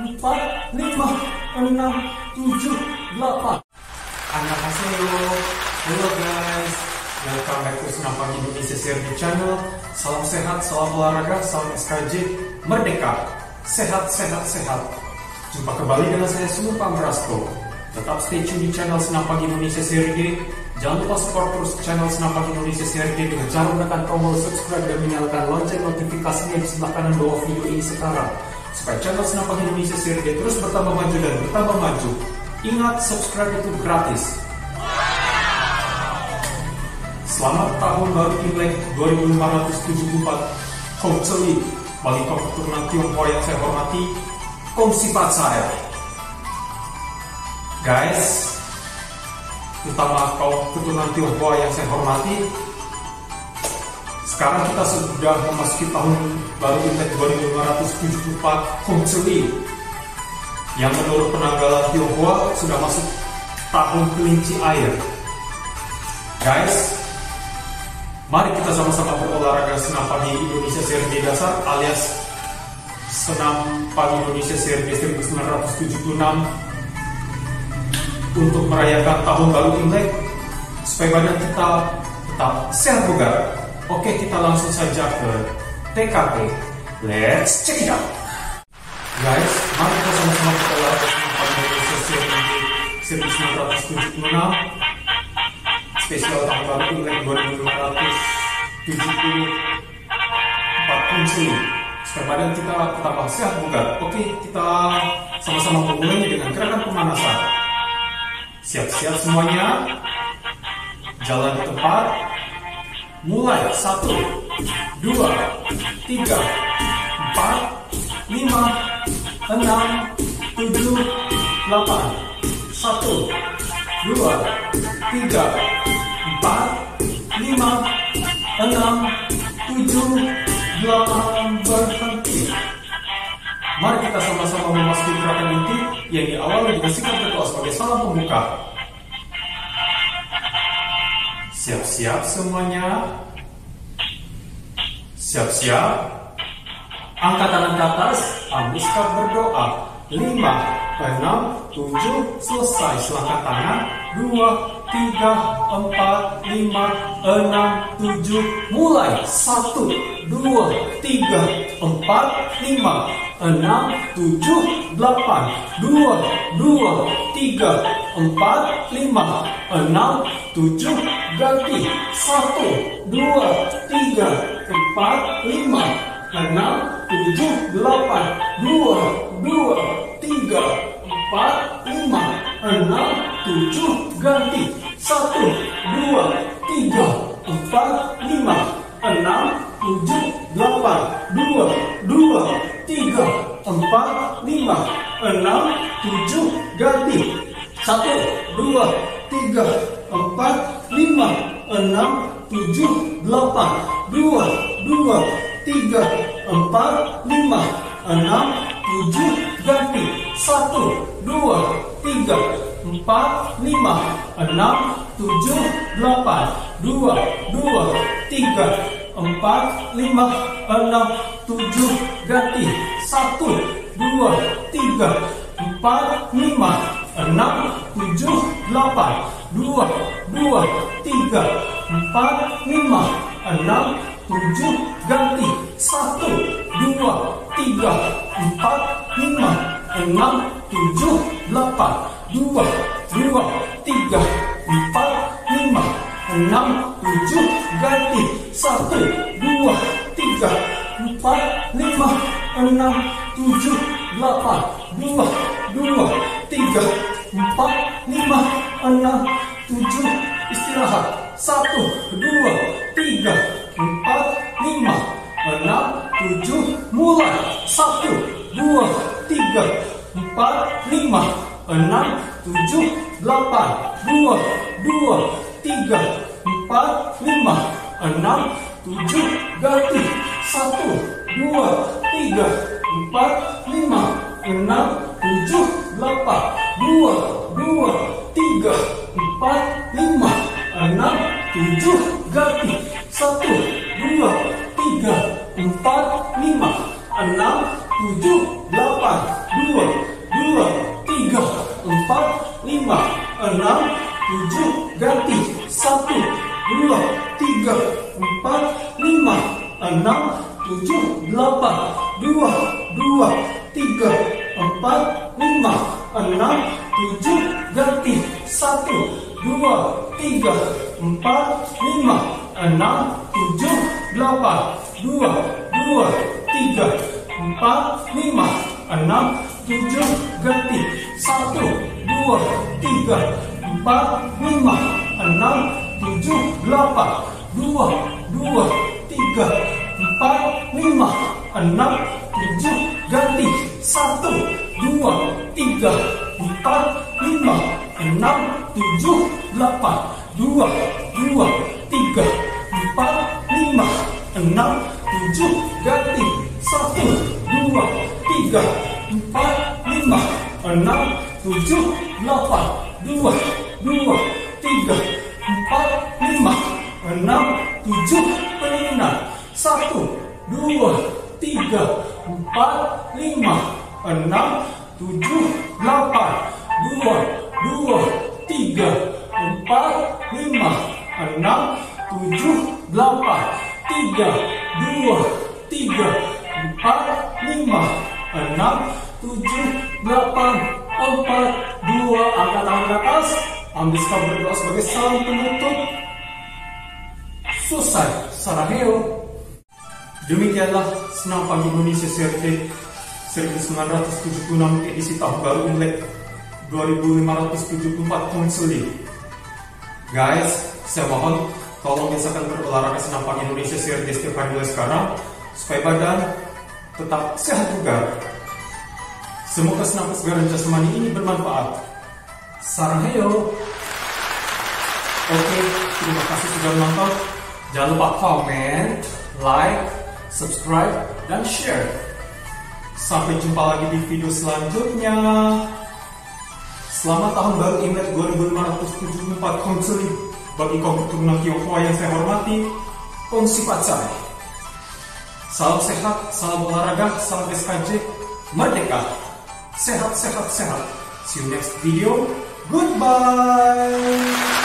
empat, lima, enam, tujuh, delapan. Annyeonghaseyo. Hello guys. Welcome back to Senapang Indonesia CRD Channel. Salam sehat, salam olahraga, salam SKJ. Merdeka. Sehat, sehat, sehat. Jumpa kembali dengan saya Sunu Pamrasto. Tetap stay tune di channel Senapang Indonesia CRD. Jangan lupa support terus channel Senapang Indonesia CRD dengan cara menekan tombol subscribe dan menyalakan lonceng notifikasinya di sebelah kanan bawah video ini sekarang. Supaya channel Senapang Indonesia CRD terus bertambah maju dan bertambah maju. Ingat subscribe itu gratis. Selamat tahun baru Imlek 2574 Kong Celi Bagi kaum keturunan Tionghoa yang saya hormati Kong sifat saya Guys Terutama kaum keturunan Tionghoa yang saya hormati Sekarang kita sudah memasuki tahun baru Imlek 2574 Kong Celi Yang menurut penanggalan Tionghoa sudah masuk tahun kelinci air. Guys, Mari kita sama-sama berolahraga senam pagi Indonesia CRD dasar alias senam pagi Indonesia CRD 1976 untuk merayakan tahun baru Imlek. Supaya badan kita tetap sehat bugar. Oke, kita langsung saja ke TKP. Let's check it out. Guys, mari kita sama-sama senam pagi Indonesia CRD 1976 spesial tahun baru Imlek 2574 kunci supaya badan kita tambah sehat bugar. Oke, kita sama-sama memulainya dengan gerakan pemanasan. Siap-siap semuanya. Jalan di tempat. Mulai satu, dua, tiga, empat, lima, enam, tujuh, delapan, satu, dua, tiga, empat, lima, enam, tujuh, delapan, berhenti. Mari kita sama-sama memasuki gerakan inti yang diawali dengan sikap ketua sebagai salam pembuka. Siap-siap semuanya. Siap-siap. Angkat tangan ke atas, ambuskan berdoa. Lima, enam, tujuh, selesai. Selangkah tangan. Dua, tiga, empat, lima, enam, tujuh, mulai. Satu, dua, tiga, empat, lima, enam, tujuh, delapan, dua, dua, tiga, empat, lima, enam, tujuh, ganti. Satu, dua, tiga, empat, lima, enam, tujuh, delapan, dua, dua, tiga, empat, lima, enam, tujuh, ganti. Satu, dua, tiga, empat, lima, enam, tujuh, delapan, dua, dua, tiga, empat, lima, enam, tujuh, ganti. Satu, dua, tiga, empat, lima, enam, tujuh, delapan, dua, dua, tiga, empat, lima, enam, tujuh, ganti. Satu, dua, tiga, empat, lima, enam, tujuh, delapan, dua, dua, tiga, empat, lima, enam, tujuh, ganti. Satu, dua, tiga, empat, lima, enam, tujuh, delapan, dua, dua, tiga, empat, lima, enam, tujuh, ganti. Satu, dua, tiga, empat, lima, enam, tujuh, delapan, dua, dua, tiga, empat, lima, enam, tujuh, ganti. Satu, dua, tiga, empat, lima, enam, tujuh, delapan, dua, dua, tiga, empat, lima, enam, tujuh, istirahat. Satu, dua, tiga, empat, lima, enam, tujuh, mulai. Satu, dua, tiga, empat, lima, enam, tujuh, delapan, dua, dua, tiga, empat, lima, enam, tujuh, ganti. Satu, dua, tiga, empat, lima, enam, tujuh, delapan, dua, dua, tiga, empat, lima, enam, tujuh, ganti. Satu, dua, tiga, empat, lima, enam, tujuh, delapan, dua, dua, tiga, empat, lima, enam, tujuh, ganti, satu, dua, tiga, enam, tujuh, delapan, dua, dua, tiga, empat, lima, enam, tujuh, ganti, satu, dua, tiga, empat, lima, enam, tujuh, delapan, dua, dua, tiga, empat, lima, enam, tujuh, ganti, satu, dua, tiga, empat, lima, enam, tujuh, delapan, dua, dua, tiga, empat, lima, enam, tujuh, ganti, satu, dua, tiga, empat, lima, enam, tujuh, delapan, dua, dua, tiga, empat, lima, enam, tujuh, ganti, satu, dua, tiga, empat, lima, enam, tujuh, delapan, dua, dua, tiga, empat, lima, enam, tujuh, penurunan, satu, dua, tiga, empat, lima, enam, tujuh, delapan, dua, dua, tiga, empat, lima, enam, tujuh, delapan, tiga, dua, tiga, empat, lima, enam, tujuh, delapan, empat, dua, angkat tangan ke atas, ambil berdoa sebagai salam penutup. Selesai, Saraheo. Demikianlah Senam Pagi Indonesia CRT 1976 edisi tahun baru Imlek 2574 konseli. Guys, saya mohon tolong biasakan berolahraga senam pagi Indonesia CRT setiap hari mulai sekarang supaya badan tetap sehat juga. Semoga senam kesegaran jasmani ini bermanfaat. Saraheo. Oke, terima kasih sudah menonton. Jangan lupa komen, like, subscribe, dan share. Sampai jumpa lagi di video selanjutnya. Selamat tahun baru Imlek 2574 Konseli bagi kaum keturunan Tionghoa yang saya hormati, Kongsi Pacai. Salam sehat, salam olahraga, salam SKJ, merdeka. Sehat, sehat, sehat. See you next video. Goodbye.